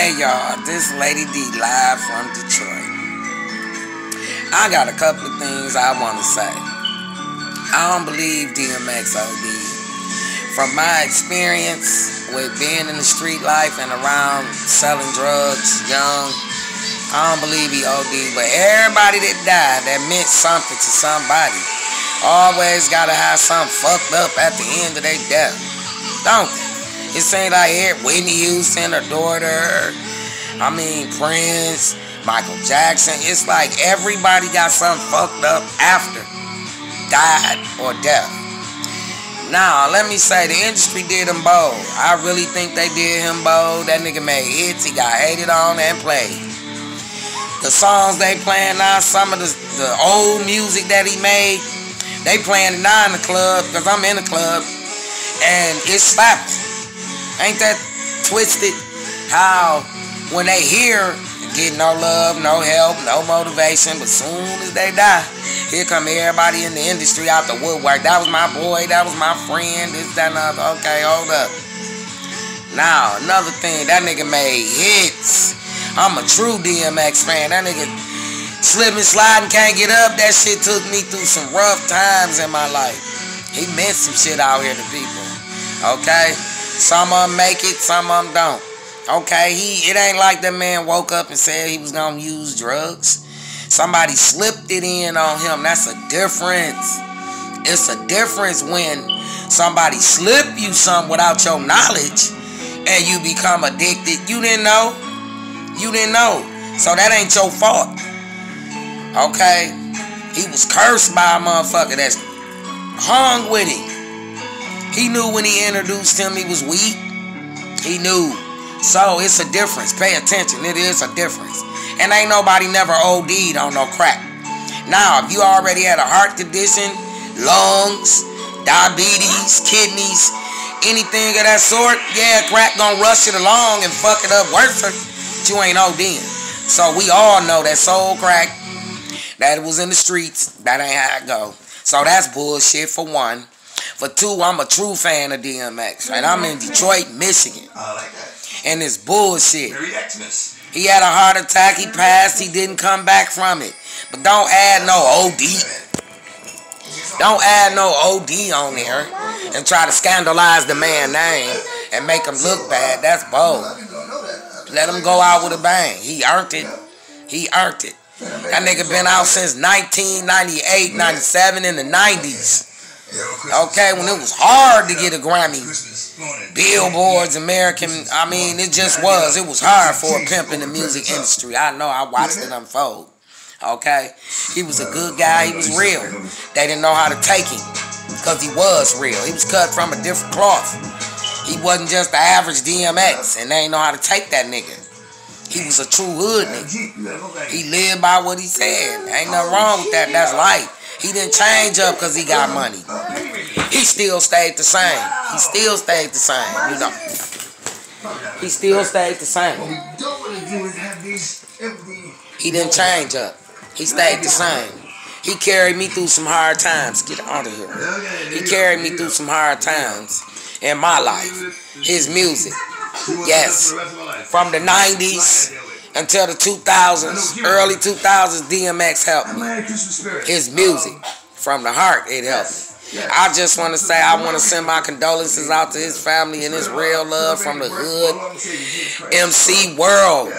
Hey y'all, this Lady D live from Detroit. I got a couple of things I want to say. I don't believe DMX OD. From my experience with being in the street life and around selling drugs young, I don't believe he OD. But everybody that died, that meant something to somebody, always gotta have something fucked up at the end of their death. Don't they? It seems like here, Whitney Houston, her daughter, I mean, Prince, Michael Jackson. It's like everybody got something fucked up after died or death. Now, let me say, the industry did him bold. I really think they did him bold. That nigga made hits. He got hated on and played. The songs they playing now, some of the, the old music that he made, they playing it now in the club, because I'm in the club, and it's slapping. Ain't that twisted? How when they hear get no love, no help, no motivation, but soon as they die, here come everybody in the industry out the woodwork. That was my boy, that was my friend, this, that, and other. Okay, hold up. Now, another thing, that nigga made hits. I'm a true DMX fan. That nigga slipping, sliding, can't get up. That shit took me through some rough times in my life. He meant some shit out here to people. Okay? Some of them make it, some of them don't. Okay, he it ain't like that man woke up and said he was gonna use drugs. Somebody slipped it in on him. That's a difference. It's a difference when somebody slip you some without your knowledge and you become addicted. You didn't know. You didn't know. So that ain't your fault. Okay? He was cursed by a motherfucker that's hung with him. He knew when he introduced him he was weak. He knew. So it's a difference. Pay attention. It is a difference. And ain't nobody never OD'd on no crack. Now, if you already had a heart condition, lungs, diabetes, kidneys, anything of that sort, yeah, crack gonna rush it along and fuck it up worse. But you ain't ODing. So we all know that soul crack, that was in the streets, that ain't how it go. So that's bullshit for one. For two, I'm a true fan of DMX. and I'm in Detroit, Michigan. I like that. And it's bullshit. Very Xmas. He had a heart attack, he passed, he didn't come back from it. But don't add no OD. Don't add no OD on there and try to scandalize the man's name and make him look bad. That's bold. Let him go out with a bang. He earned it. He earned it. That nigga been out since 1998, 97, in the 90s. Okay, when it was hard to get a Grammy, billboards, American, I mean, it just was. It was hard for a pimp in the music industry. I know, I watched it unfold. Okay, he was a good guy. He was real. They didn't know how to take him because he was real. He was cut from a different cloth. He wasn't just the average DMX, and they didn't know how to take that nigga. He was a true hood nigga. He lived by what he said. Ain't nothing wrong with that. That's life. He didn't change up because he got money. He still stayed the same. He still stayed the same, you know. He still stayed the same. He didn't change up. He stayed the same. He carried me through some hard times. Get out of here. He carried me through some hard times in my life. His music. Yes. From the 90s until the 2000s, early 2000s, DMX helped me. His music. From the heart, it helped me. I just want to say I want to send my condolences out to his family and his real love from the hood MC world.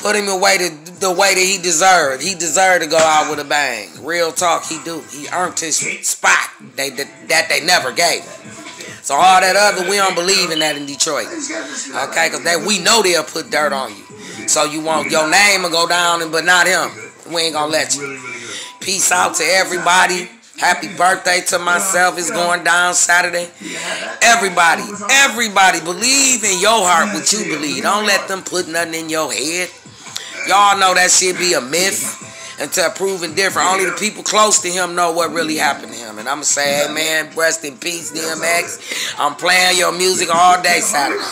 Put him away the, the way that he deserved. He deserved to go out with a bang. Real talk, he do. He earned his spot they, that, that they never gave him. So all that other, we don't believe in that in Detroit. Okay, because that we know they'll put dirt on you. So you want your name to go down, and but not him. We ain't gonna let you. Peace out to everybody. Happy birthday to myself. It's going down Saturday. Everybody, everybody, believe in your heart what you believe. Don't let them put nothing in your head. Y'all know that shit be a myth until proven different. Only the people close to him know what really happened to him. And I'm going to say, hey, man, rest in peace, DMX. I'm playing your music all day Saturday.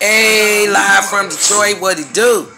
Hey, live from Detroit, what it do?